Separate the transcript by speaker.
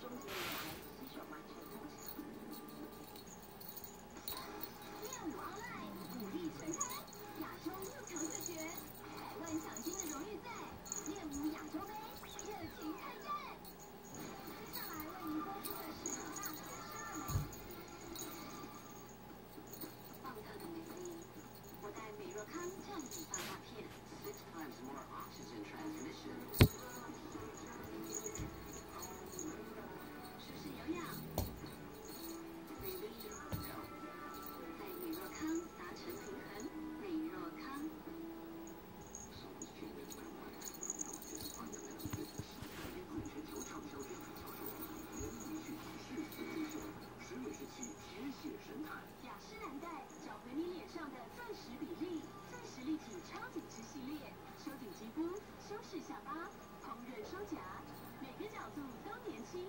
Speaker 1: 终结以来，携手完成梦想。
Speaker 2: 练武 online 武力全开，亚洲六强对决，百万奖金的荣誉赛，练武亚洲杯，热情开战。接下来为您播出的是大学生的美。
Speaker 1: 棒特的美丽，我带美若康降脂放大片下巴、烹饪、双颊，每个角度都年轻。